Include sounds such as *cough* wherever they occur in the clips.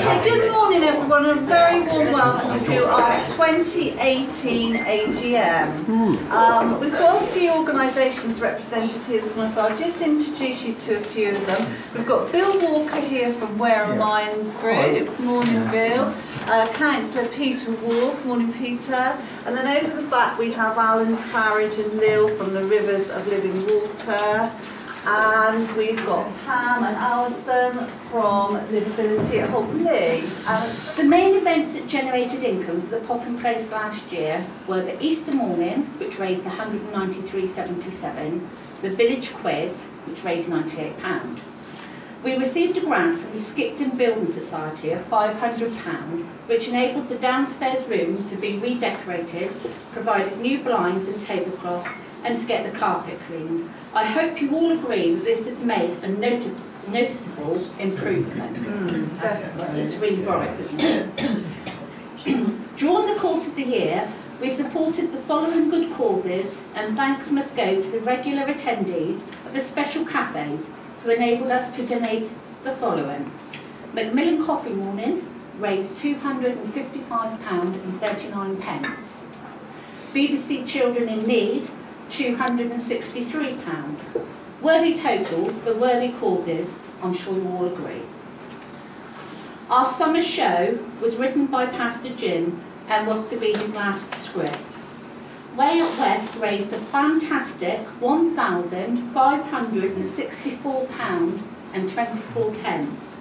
Okay, good morning everyone and a very warm welcome to our 2018 AGM. Um, we've got a few organisations represented here this morning, so I'll just introduce you to a few of them. We've got Bill Walker here from Ware Mines Group. Morning Bill. Uh, Councillor Peter Wolf. Morning Peter. And then over the back we have Alan Claridge and Neil from the Rivers of Living Water. And we've got Pam and Alison from Livability at Lee. And The main events that generated income for the Pop In Place last year were the Easter morning, which raised 193.77, the village quiz, which raised £98. We received a grant from the Skipton Building Society of £500, which enabled the downstairs room to be redecorated, provided new blinds and tablecloths, and to get the carpet cleaned. I hope you all agree that this has made a noti- noticeable improvement. Mm, it's really bright, isn't it? *coughs* During the course of the year, we supported the following good causes and thanks must go to the regular attendees of the special cafes who enabled us to donate the following. Macmillan Coffee Morning raised £255.39. BBC Children in Need, £263. Worthy totals for worthy causes, I'm sure you all agree. Our summer show was written by Pastor Jim and was to be his last script. Way Up West raised a fantastic £1,564 and 24 pence.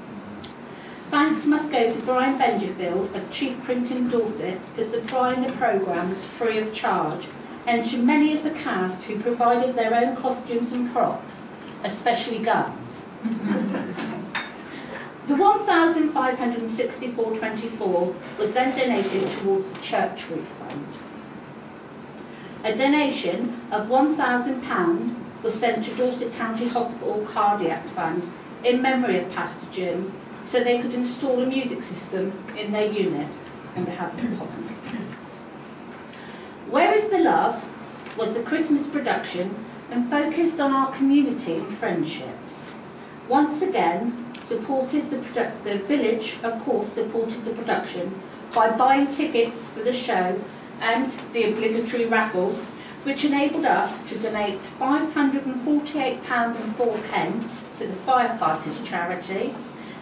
Thanks must go to Brian Bengerfield of Cheap Print in Dorset for supplying the programmes free of charge and to many of the cast who provided their own costumes and props, especially guns. The 1,564.24 was then donated towards the church roof fund. A donation of £1,000 was sent to Dorset County Hospital Cardiac Fund in memory of Pastor Jim so they could install a music system in their unit on behalf of the. The Love was the Christmas production and focused on our community and friendships. Once again, supported the, the village, of course, supported the production by buying tickets for the show and the obligatory raffle, which enabled us to donate £548.04 to the firefighters charity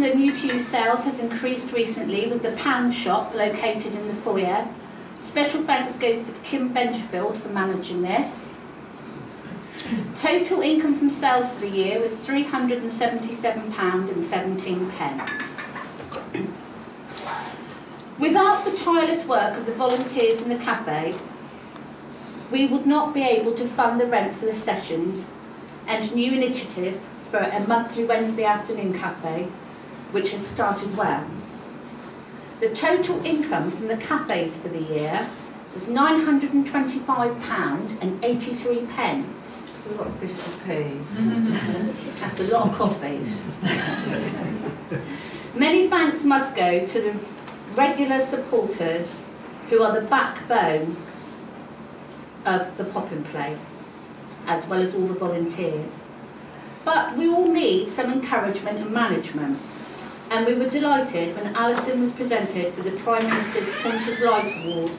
the new to you sales has increased recently with the Pan shop located in the foyer. Special thanks goes to Kim Bencherfield for managing this. Total income from sales for the year was £377.17. Without the tireless work of the volunteers in the cafe, we would not be able to fund the rent for the sessions and new initiative for a monthly Wednesday afternoon cafe, which has started well. The total income from the cafes for the year was £925 and 83 pence. It's a lot of 50p's. *laughs* That's a lot of coffees. Many thanks must go to the regular supporters who are the backbone of the Pop In Place, as well as all the volunteers. But we all need some encouragement and management. And we were delighted when Alison was presented with the Prime Minister's Points of Light Award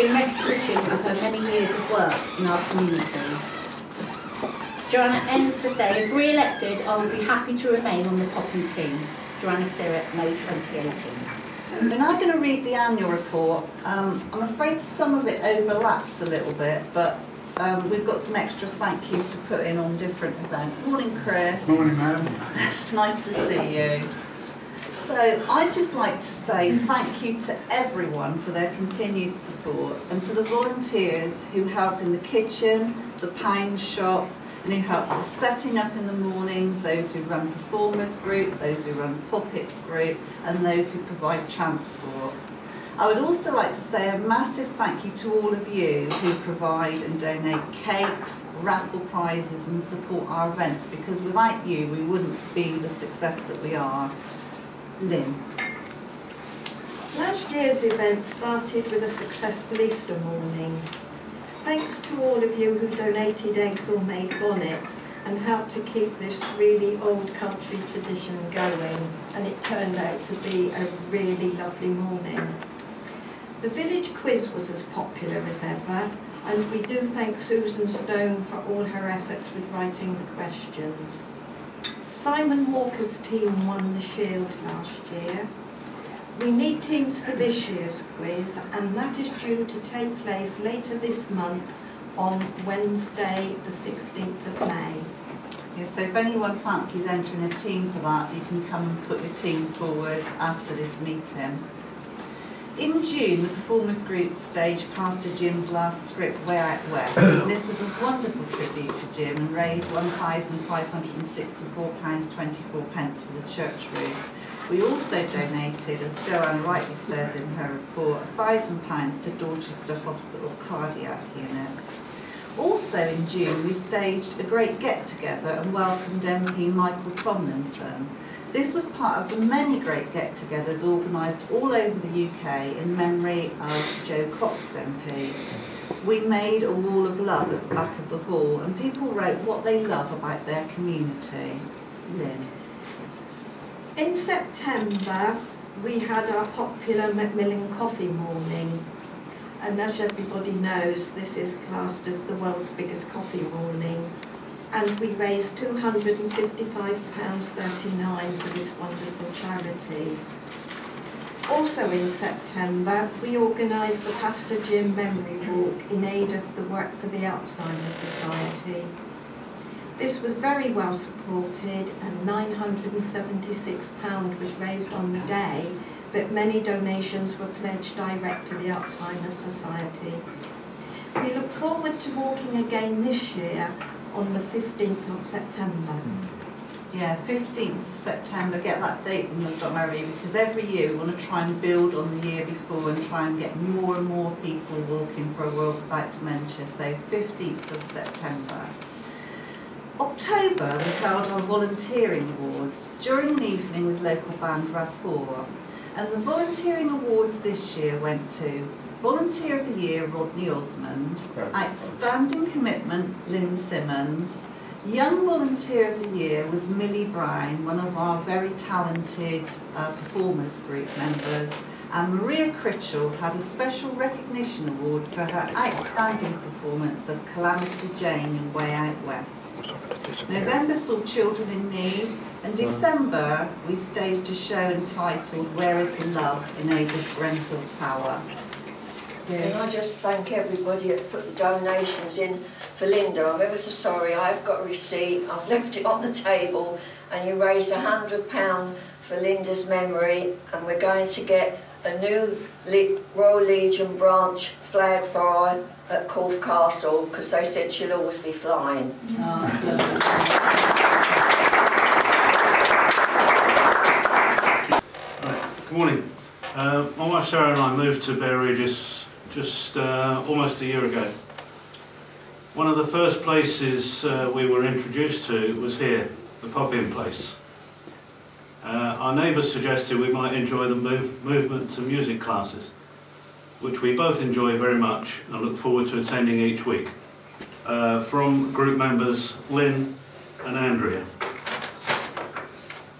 in recognition of her many years of work in our community. Joanna ends to say, if re-elected, I will be happy to remain on the Popping team. Joanna Sirrett, May 2018. We're now going to read the annual report. Um, I'm afraid some of it overlaps a little bit, but um, we've got some extra thank yous to put in on different events. Morning, Chris. Morning, ma'am. Nice to see you. So I'd just like to say thank you to everyone for their continued support and to the volunteers who help in the kitchen, the pound shop, and who help with setting up in the mornings, those who run performers group, those who run puppets group, and those who provide transport. I would also like to say a massive thank you to all of you who provide and donate cakes, raffle prizes and support our events because without you we wouldn't be the success that we are. Lynn. Last year's event started with a successful Easter morning. Thanks to all of you who donated eggs or made bonnets and helped to keep this really old country tradition going and it turned out to be a really lovely morning. The village quiz was as popular as ever, and we do thank Susan Stone for all her efforts with writing the questions. Simon Walker's team won the Shield last year. We need teams for this year's quiz, and that is due to take place later this month on Wednesday, the 16th of May. So if anyone fancies entering a team for that, you can come and put your team forward after this meeting. In June, the performers group staged Pastor Jim's last script, Way Out West. This was a wonderful tribute to Jim and raised £1,564.24 pence for the church roof. We also donated, as Joanne rightly says in her report, £1,000 to Dorchester Hospital Cardiac Unit. Also in June, we staged a great get-together and welcomed MP Michael Tomlinson. This was part of the many great get-togethers organised all over the UK in memory of Jo Cox MP. We made a wall of love at the back of the hall and people wrote what they love about their community. Lynn. In September, we had our popular Macmillan Coffee Morning. And as everybody knows, this is classed as the world's biggest coffee morning and we raised £255.39 for this wonderful charity. Also in September, we organised the Pastor Jim Memory Walk in aid of the Work for the Alzheimer's Society. This was very well supported and £976 was raised on the day, but many donations were pledged direct to the Alzheimer's Society. We look forward to walking again this year on the 15th of September. Hmm. Yeah, 15th of September, get that date in your diary because every year we want to try and build on the year before and try and get more and more people walking for a world without dementia. So 15th of September. October, we held our volunteering awards during an evening with local band Rapport. And the volunteering awards this year went to Volunteer of the Year, Rodney Osmond. Outstanding Commitment, Lynn Simmons. Young Volunteer of the Year was Millie Brown, one of our very talented uh, performers group members. And Maria Critchell had a special recognition award for her outstanding performance of Calamity Jane in Way Out West. November saw Children in Need, and December we staged a show entitled Where is the Love in of Grenfell Tower. Can I just thank everybody that put the donations in for Linda. I'm ever so sorry, I've got a receipt, I've *laughs* left it on the table and you raised a hundred pound for Linda's memory and we're going to get a new Le Royal Legion branch flag for her at Corfe Castle because they said she'll always be flying. Good morning. Uh, my wife Sarah and I moved to Bere Regis just uh, almost a year ago. One of the first places uh, we were introduced to was here, the pop-in place. Uh, our neighbours suggested we might enjoy the move movement to music classes, which we both enjoy very much and look forward to attending each week, uh, from group members Lynn and Andrea.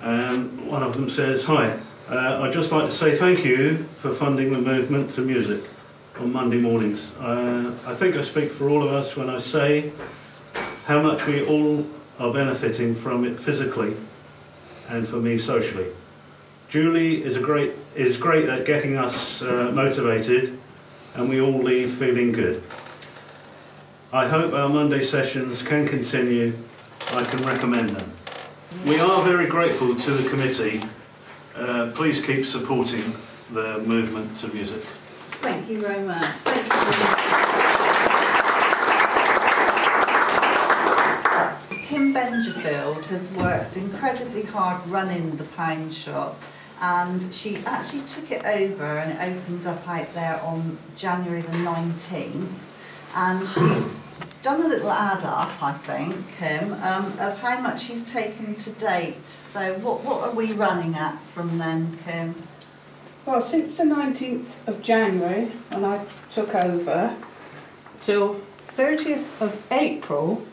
And one of them says, hi, uh, I'd just like to say thank you for funding the movement to music on Monday mornings. Uh, I think I speak for all of us when I say how much we all are benefiting from it physically and for me socially. Julie is, a great, is great at getting us uh, motivated and we all leave feeling good. I hope our Monday sessions can continue. I can recommend them. We are very grateful to the committee. Uh, please keep supporting the movement to music. Thank you very much. Thank you very much. Kim Bengerfield has worked incredibly hard running the pound shop and she actually took it over and it opened up out there on January the 19th. And she's done a little add up, I think, Kim, um, of how much she's taken to date. So what, what are we running at from then, Kim? Well, since the 19th of January, when I took over, till 30th of April,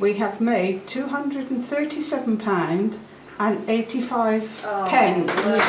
we have made £237 and 85 Oh, pence. That's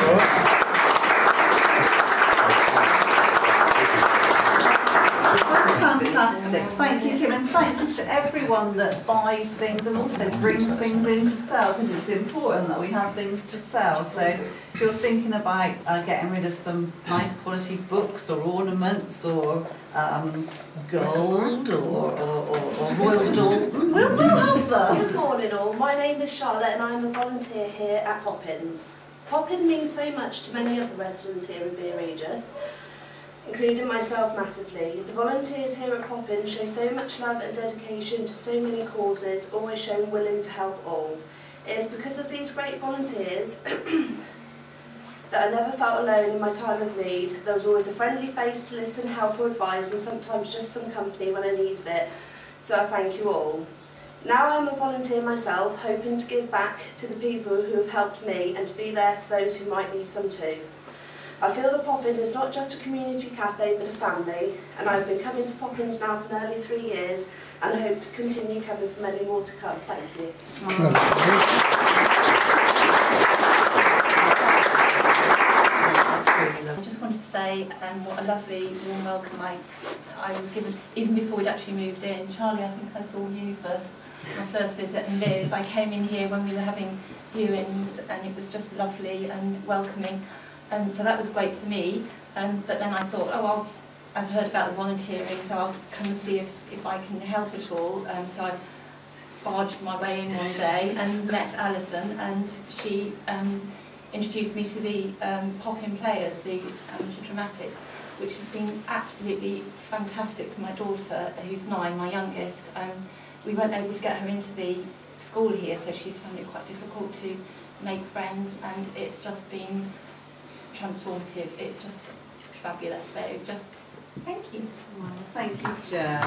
fantastic. Thank you, Kim, and thank you to everyone that buys things and also brings things in to sell because it's important that we have things to sell. So if you're thinking about uh, getting rid of some nice quality books or ornaments or um, gold or, or, or, or Royal Doulton, we'll, we'll have them. Good morning all, my name is Charlotte and I'm a volunteer here at Poppins. Poppin means so much to many of the residents here in Bere Regis, including myself massively. The volunteers here at Poppin show so much love and dedication to so many causes, always showing willing to help all. It is because of these great volunteers *clears throat* that I never felt alone in my time of need. There was always a friendly face to listen, help or advise and sometimes just some company when I needed it. So I thank you all. Now I'm a volunteer myself, hoping to give back to the people who have helped me and to be there for those who might need some too. I feel that Poppin is not just a community cafe but a family and I've been coming to Poppins now for nearly three years and I hope to continue coming for many more to come. Thank you. I just wanted to say um, what a lovely warm welcome I, I was given, even before we'd actually moved in. Charlie, I think I saw you first, my first visit, and Liz. I came in here when we were having viewings, and it was just lovely and welcoming. Um, so that was great for me. Um, but then I thought, oh, well, I've heard about the volunteering, so I'll come and see if, if I can help at all. Um, so I barged my way in one day and met Alison, and she um, introduced me to the um, pop-in players, the amateur dramatics, which has been absolutely fantastic for my daughter, who's nine, my youngest. Um, we weren't able to get her into the school here, so she's found it quite difficult to make friends, and it's just been transformative. It's just fabulous. So just thank you. Thank you, Jo.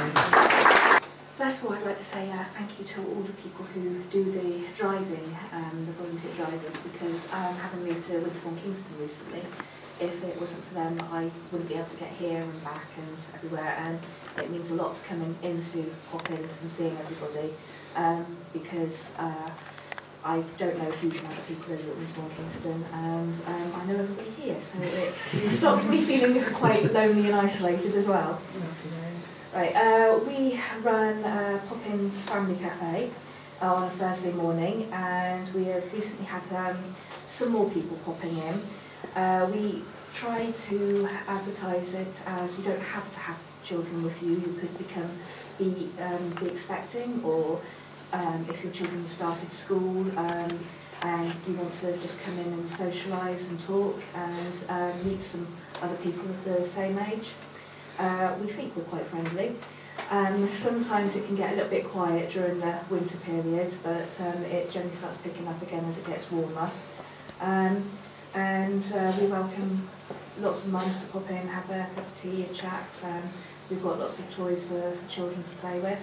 First of all, I'd like to say uh, thank you to all the people who do the driving, um, the volunteer drivers, because um, having moved to Winterbourne Kingston recently, if it wasn't for them, I wouldn't be able to get here and back and everywhere. And it means a lot to coming into pop-ins and seeing everybody, um, because uh, I don't know a huge amount of people in Winterbourne Kingston, and um, I know everybody here, so it stops me feeling quite lonely and isolated as well. Right, uh, we run uh, Poppins Family Cafe on a Thursday morning and we have recently had um, some more people popping in. Uh, we try to advertise it as you don't have to have children with you, you could become be, um, be expecting or um, if your children have started school um, and you want to just come in and socialise and talk and um, meet some other people of the same age. Uh, we think we're quite friendly. Um, sometimes it can get a little bit quiet during the winter period, but um, it generally starts picking up again as it gets warmer. Um, and uh, we welcome lots of mums to pop in, have a cup of tea, a chat. Um, we've got lots of toys for, for children to play with.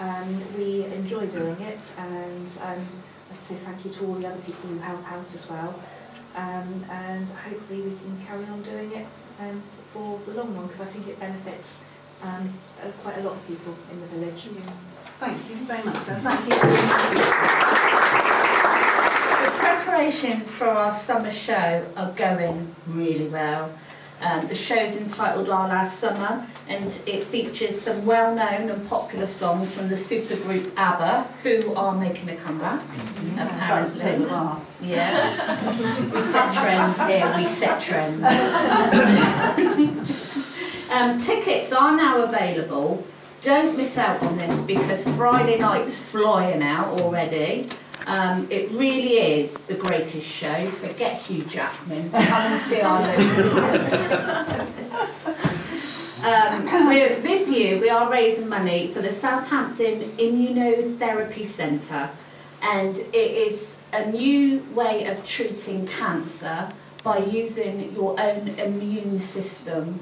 Um, we enjoy doing it, and um, I'd like to say thank you to all the other people who help out as well. Um, and hopefully we can carry on doing it um, for the long run because I think it benefits um, uh, quite a lot of people in the village. Thank you so much, and thank you The preparations for our summer show are going really well. Um, the is entitled Our Last Summer and it features some well-known and popular songs from the supergroup ABBA who are making a comeback, That's because apparently. of us. Yeah, *laughs* we set trends here, we set trends. *laughs* um, tickets are now available. Don't miss out on this because Friday night's flying out already. Um, it really is the greatest show. Forget Hugh Jackman. Come and see our local. Um, this year we are raising money for the Southampton Immunotherapy Centre and it is a new way of treating cancer by using your own immune system.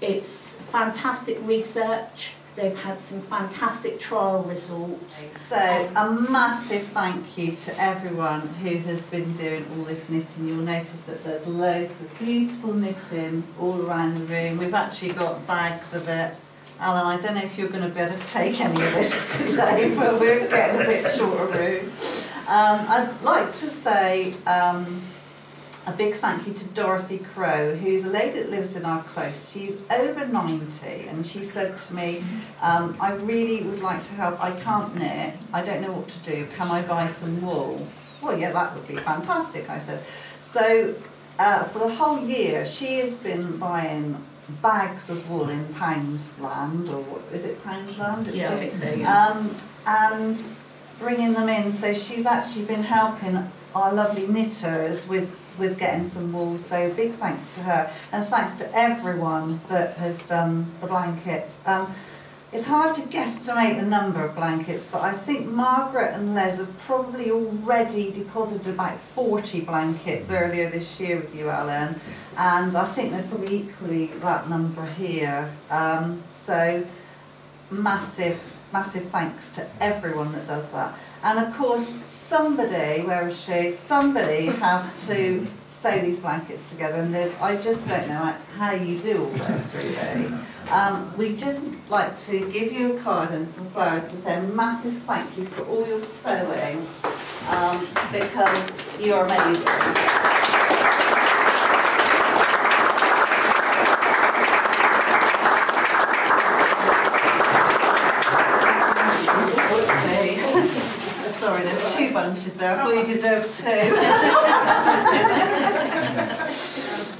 It's fantastic research. They've had some fantastic trial results. So a massive thank you to everyone who has been doing all this knitting. You'll notice that there's loads of beautiful knitting all around the room. We've actually got bags of it. Alan, I don't know if you're going to be able to take any of this *laughs* today, but we're getting a bit short of room. Um, I'd like to say um, a big thank you to Dorothy Crow, who's a lady that lives in our close. She's over 90 and she said to me, um, I really would like to help. I can't knit. I don't know what to do. Can I buy some wool? Well, yeah, that would be fantastic, I said. So uh, for the whole year, she has been buying bags of wool in Poundland, or what, is it Poundland? It's Yeah, I think so, yeah. um, and bringing them in. So she's actually been helping our lovely knitters with with getting some wool. So big thanks to her, and thanks to everyone that has done the blankets. Um, it's hard to guesstimate the number of blankets, but I think Margaret and Les have probably already deposited about 40 blankets earlier this year with you, Alan. And I think there's probably equally that number here. Um, so massive, massive thanks to everyone that does that. And of course, somebody, where is she? Somebody has to sew these blankets together. And there's, I just don't know how you do all this really. Um, we just like to give you a card and some flowers to say a massive thank you for all your sewing um, because you're amazing. Whoopsie. Sorry, there's two bunches there. I thought you deserved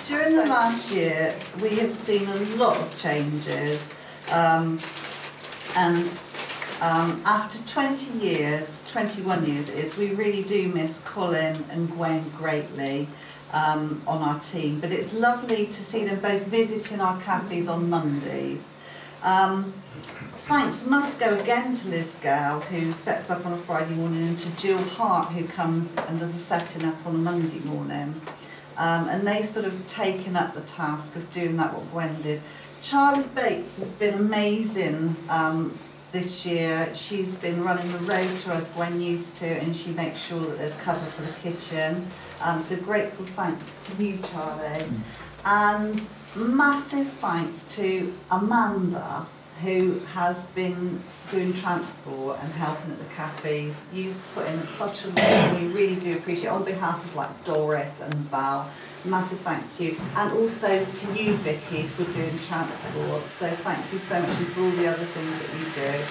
two. *laughs* During the last year, we have seen a lot of changes. Um, and um, after 20 years, 21 years it is, we really do miss Colin and Gwen greatly um, on our team. But it's lovely to see them both visiting our cafes on Mondays. Um, thanks must go again to Liz Gow, who sets up on a Friday morning, and to Jill Hart, who comes and does a setting up on a Monday morning. Um, and they've sort of taken up the task of doing that what Gwen did. Charlie Bates has been amazing um, this year. She's been running the rota as Gwen used to, and she makes sure that there's cover for the kitchen. Um, so grateful thanks to you, Charlie. And massive thanks to Amanda, who has been doing transport and helping at the cafes. You've put in such a lot, we really do appreciate it. On behalf of like Doris and Val, massive thanks to you. And also to you, Vicky, for doing transport. So thank you so much and for all the other things that you do.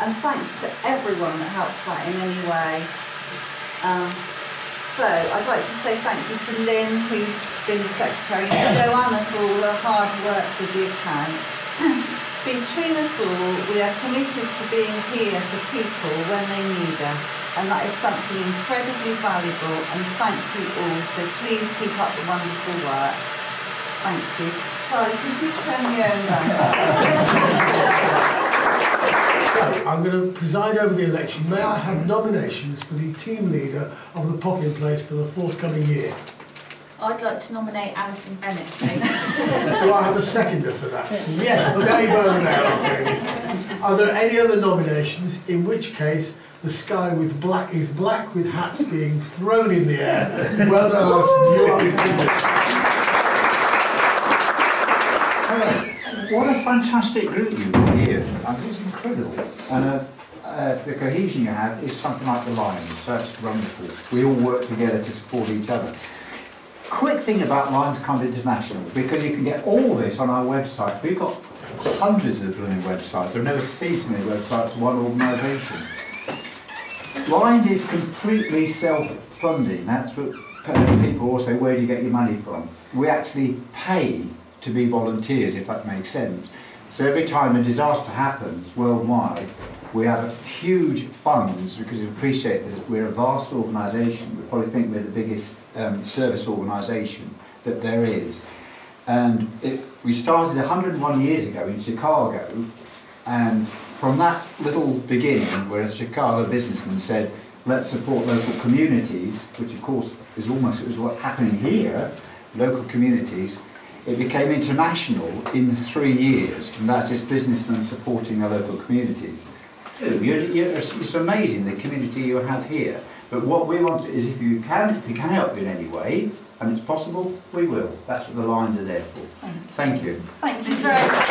And thanks to everyone that helps out in any way. Um, so I'd like to say thank you to Lynn, who's been secretary, Joanna for all her hard work with the accounts. *laughs* Between us all, we are committed to being here for people when they need us, and that is something incredibly valuable, and thank you all, so please keep up the wonderful work. Thank you. Charlie, could you turn your own round? *laughs* So, I'm going to preside over the election. May I have nominations for the team leader of the Pop In Place for the forthcoming year? I'd like to nominate Alison Bennett. *laughs* Do I have a seconder for that? Yes, Dave over there, I'll tell you. Are there any other nominations? In which case, the sky with black is black with hats being thrown in the air. Well done, Alison. You are included. What a fantastic group you've got here. I mean, it's incredible. And uh, uh, the cohesion you have is something like the Lions, so it's wonderful. We all work together to support each other. Quick thing about Lions Club International, because you can get all this on our website. We've got hundreds of blooming websites. I've never seen so many websites for one organisation. Lions is completely self-funding. That's what people all say, where do you get your money from? We actually pay to be volunteers, if that makes sense. So every time a disaster happens worldwide, we have huge funds because we appreciate this. We're a vast organisation. We probably think we're the biggest um, service organisation that there is. And it, we started 101 years ago in Chicago, and from that little beginning, where a Chicago businessman said, let's support local communities, which of course is almost is what's happening here, local communities, it became international in three years, and that is businessmen supporting their local communities. You're, you're, it's it's amazing the community you have here. But what we want is if you can, if you can help in any way, and it's possible, we will. That's what the Lions are there for. Thank you. Thank you very much.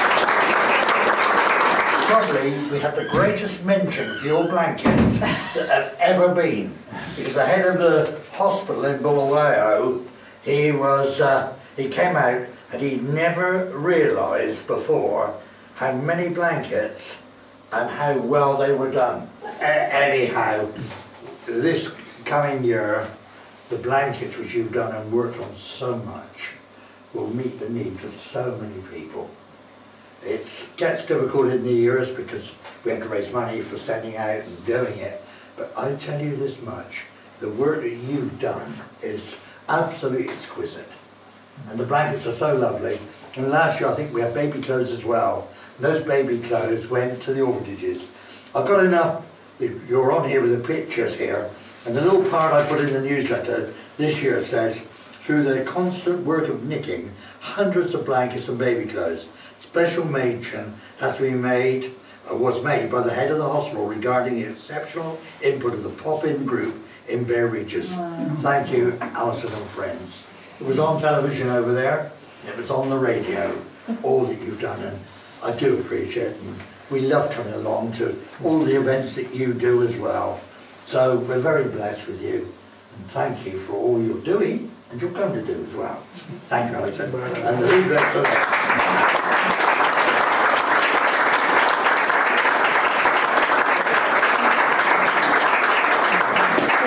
Probably we have the greatest mention of your blankets that have ever been. Because the head of the hospital in Bulawayo, he was, uh, he came out and he never realised before how many blankets and how well they were done. A- anyhow, this coming year, the blankets which you've done and worked on so much will meet the needs of so many people. It gets difficult in the years because we have to raise money for sending out and doing it. But I tell you this much, the work that you've done is absolutely exquisite. And the blankets are so lovely. And last year I think we had baby clothes as well. Those baby clothes went to the orphanages. I've got enough, you're on here with the pictures here. And the little part I put in the newsletter this year says, through their constant work of knitting, hundreds of blankets and baby clothes. Special mention has been made, uh, was made by the head of the hospital regarding the exceptional input of the Pop-In group in Bere Regis. Thank you, Alison and friends. It was on television over there, it was on the radio, all that you've done, and I do appreciate it. And we love coming along to all the events that you do as well. So we're very blessed with you, and thank you for all you're doing and you're going to do as well. Thank you, Alison. And the leaflets are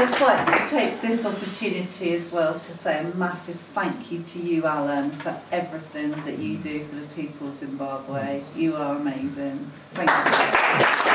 just like to take this opportunity as well to say a massive thank you to you, Alan, for everything that you do for the people of Zimbabwe. You are amazing. Thank you.